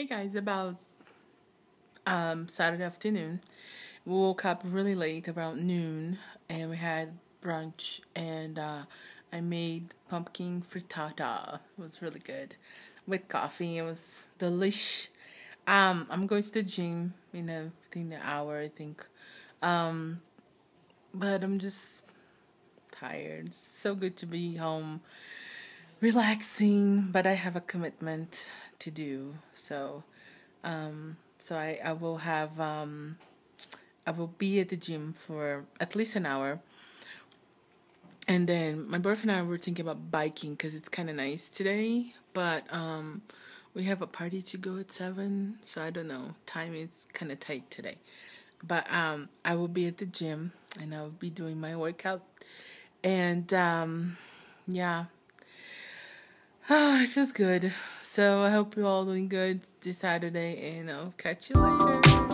Hey guys, about um, Saturday afternoon, we woke up really late, around noon, and we had brunch. And uh, I made pumpkin frittata. It was really good with coffee. It was delish. Um, I'm going to the gym in a within an hour, I think. Um, but I'm just tired. So good to be home, relaxing. But I have a commitment to do. So, um, so I, I will have, um, I will be at the gym for at least an hour. And then my boyfriend and I were thinking about biking because it's kind of nice today, but um, we have a party to go at seven, so I don't know. Time is kind of tight today, but um, I will be at the gym and I will be doing my workout, and um, yeah, Oh, it feels good. So I hope you're all doing good this Saturday, and I'll catch you later.